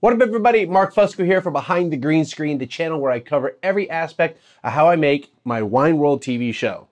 What up, everybody? Mark Fusco here for Behind the Green Screen, the channel where I cover every aspect of how I make my Wine World TV show.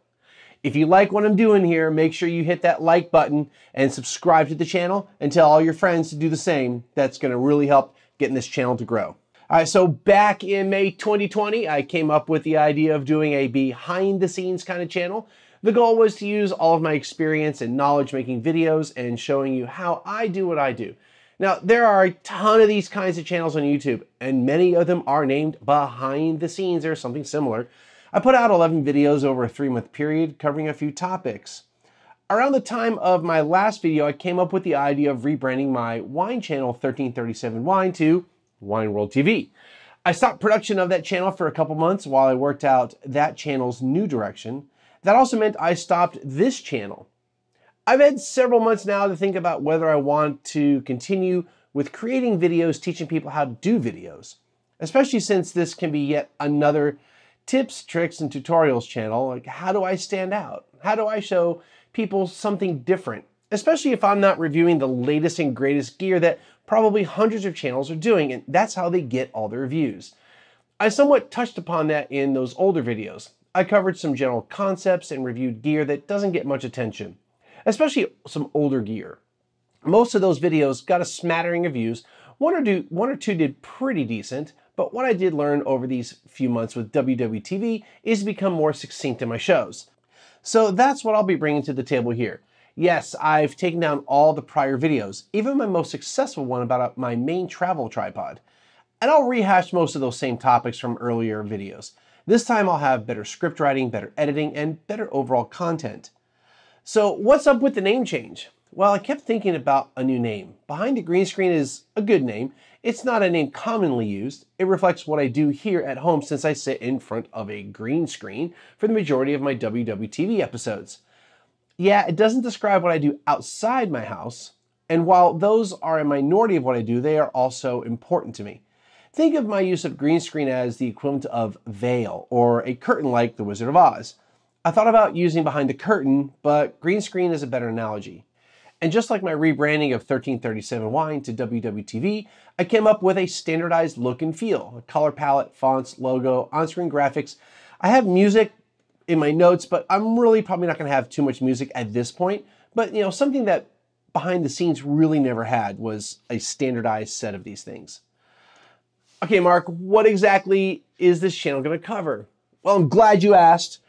If you like what I'm doing here, make sure you hit that like button and subscribe to the channel and tell all your friends to do the same. That's going to really help getting this channel to grow. All right, so back in May 2020, I came up with the idea of doing a behind the scenes kind of channel. The goal was to use all of my experience and knowledge making videos and showing you how I do what I do. Now, there are a ton of these kinds of channels on YouTube, and many of them are named behind the scenes or something similar. I put out 11 videos over a three month period covering a few topics. Around the time of my last video, I came up with the idea of rebranding my wine channel 1337 Wine to Wine World TV. I stopped production of that channel for a couple months while I worked out that channel's new direction. That also meant I stopped this channel I've had several months now to think about whether I want to continue with creating videos teaching people how to do videos, especially since this can be yet another tips, tricks, and tutorials channel. Like, how do I stand out? How do I show people something different? Especially if I'm not reviewing the latest and greatest gear that probably hundreds of channels are doing, and that's how they get all their views. I somewhat touched upon that in those older videos. I covered some general concepts and reviewed gear that doesn't get much attention especially some older gear. Most of those videos got a smattering of views. One or two, one or two did pretty decent, but what I did learn over these few months with WWTV is to become more succinct in my shows. So that's what I'll be bringing to the table here. Yes, I've taken down all the prior videos, even my most successful one about my main travel tripod. And I'll rehash most of those same topics from earlier videos. This time I'll have better script writing, better editing, and better overall content. So what's up with the name change? Well, I kept thinking about a new name. Behind the Green Screen is a good name. It's not a name commonly used. It reflects what I do here at home since I sit in front of a green screen for the majority of my WWTV episodes. Yeah, it doesn't describe what I do outside my house, and while those are a minority of what I do, they are also important to me. Think of my use of green screen as the equivalent of veil or a curtain like The Wizard of Oz. I thought about using behind the curtain, but green screen is a better analogy. And just like my rebranding of 1337 Wine to WWTV, I came up with a standardized look and feel, a color palette, fonts, logo, on-screen graphics. I have music in my notes, but I'm really probably not gonna have too much music at this point. But you know, something that behind the scenes really never had was a standardized set of these things. Okay, Mark, what exactly is this channel gonna cover? Well, I'm glad you asked.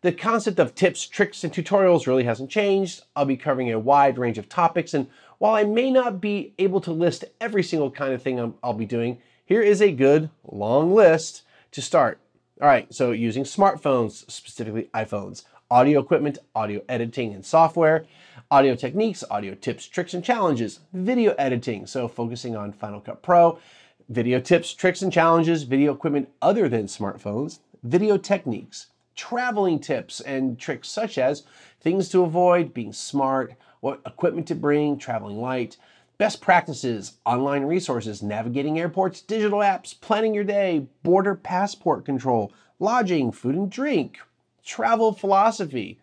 The concept of tips, tricks, and tutorials really hasn't changed. I'll be covering a wide range of topics, and while I may not be able to list every single kind of thing I'll be doing, here is a good long list to start. All right, so using smartphones, specifically iPhones, audio equipment, audio editing and software, audio techniques, audio tips, tricks, and challenges, video editing, so focusing on Final Cut Pro, video tips, tricks, and challenges, video equipment other than smartphones, video techniques, traveling tips and tricks such as things to avoid, being smart, what equipment to bring, traveling light, best practices, online resources, navigating airports, digital apps, planning your day, border passport control, lodging, food and drink, travel philosophy,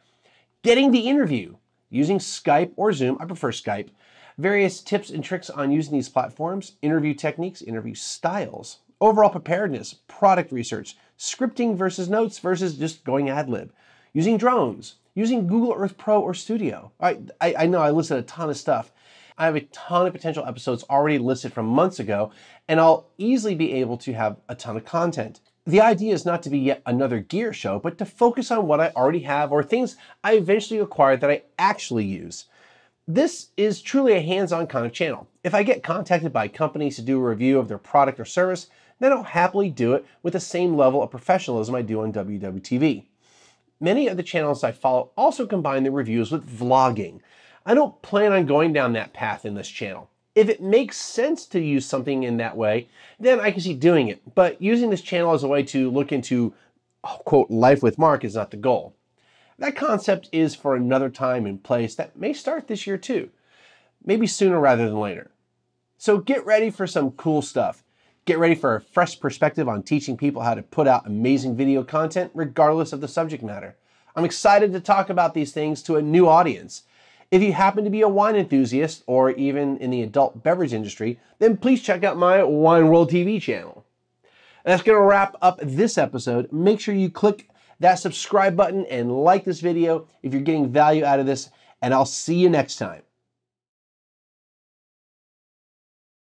getting the interview, using Skype or Zoom, I prefer Skype, various tips and tricks on using these platforms, interview techniques, interview styles, overall preparedness, product research, scripting versus notes versus just going ad lib, using drones, using Google Earth Pro or Studio. I, I, I know I listed a ton of stuff. I have a ton of potential episodes already listed from months ago, and I'll easily be able to have a ton of content. The idea is not to be yet another gear show, but to focus on what I already have or things I eventually acquire that I actually use. This is truly a hands-on kind of channel. If I get contacted by companies to do a review of their product or service, then I'll happily do it with the same level of professionalism I do on WWTV. Many of the channels I follow also combine their reviews with vlogging. I don't plan on going down that path in this channel. If it makes sense to use something in that way, then I can see doing it. But using this channel as a way to look into, quote, life with Mark is not the goal. That concept is for another time and place that may start this year too. Maybe sooner rather than later. So get ready for some cool stuff. Get ready for a fresh perspective on teaching people how to put out amazing video content regardless of the subject matter. I'm excited to talk about these things to a new audience. If you happen to be a wine enthusiast or even in the adult beverage industry, then please check out my Wine World TV channel. And that's going to wrap up this episode. Make sure you click that subscribe button and like this video if you're getting value out of this, and I'll see you next time.